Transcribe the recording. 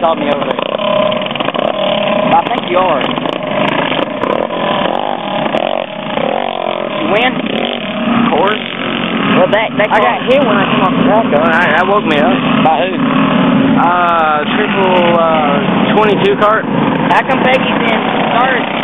called me over there. I think you are. You win? Of course. Well, that, that I got hit when I came off the walk though, that woke me up. By who? Uh, triple, uh, 22 kart. How come Peggy's in third?